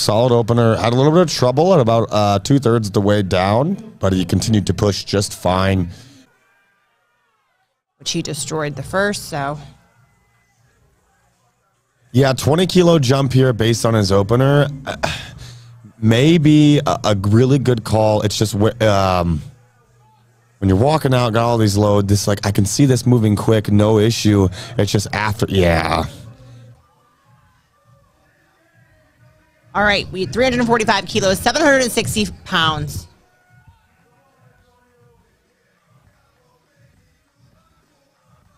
Solid opener. Had a little bit of trouble at about uh, two thirds of the way down, but he continued to push just fine. Which he destroyed the first, so. Yeah, 20 kilo jump here based on his opener. Maybe a, a really good call. It's just um, when you're walking out, got all these load. This like I can see this moving quick, no issue. It's just after, yeah. All right, we had 345 kilos, 760 pounds.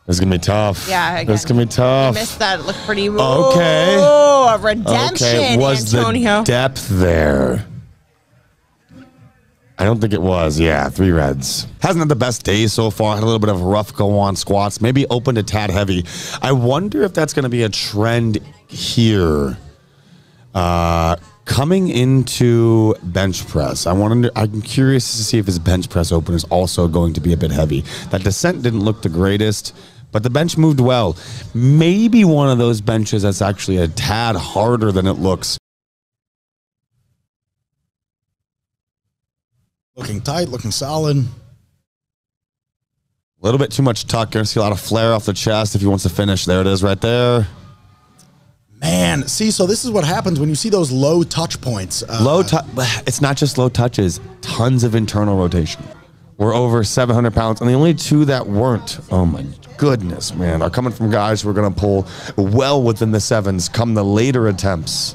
This is gonna be tough. Yeah, again, this is gonna be You tough. missed that. Look pretty. Okay. Oh, a redemption, Okay, was Antonio. the depth there? I don't think it was. Yeah, three reds. Hasn't had the best day so far. Had a little bit of a rough go on squats. Maybe opened a tad heavy. I wonder if that's going to be a trend here. Uh, coming into bench press, I want to. I'm curious to see if his bench press open is also going to be a bit heavy. That descent didn't look the greatest, but the bench moved well. Maybe one of those benches that's actually a tad harder than it looks. Looking tight, looking solid. A little bit too much tuck. You're gonna see a lot of flare off the chest if he wants to finish. There it is, right there. Man, see, so this is what happens when you see those low touch points. Uh, Low touch. It's not just low touches. Tons of internal rotation. We're over 700 pounds, and the only two that weren't. Oh my goodness, man, are coming from guys who are gonna pull well within the sevens. Come the later attempts.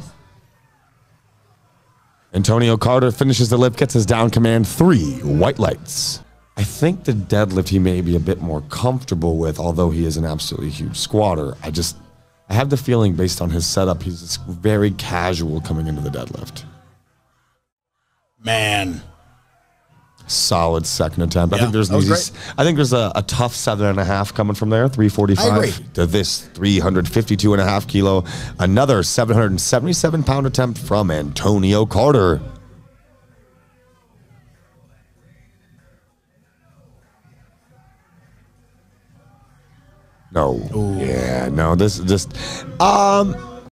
Antonio Carter finishes the lift, gets his down command three white lights. I think the deadlift he may be a bit more comfortable with, although he is an absolutely huge squatter. I just, I have the feeling based on his setup, he's just very casual coming into the deadlift. man, Solid second attempt. I think there's that was these, I think there's a, a tough seven and a half coming from there, 345 to this 352 and a half kilo. Another 777 pound attempt from Antonio Carter. No. Yeah, no, this is just um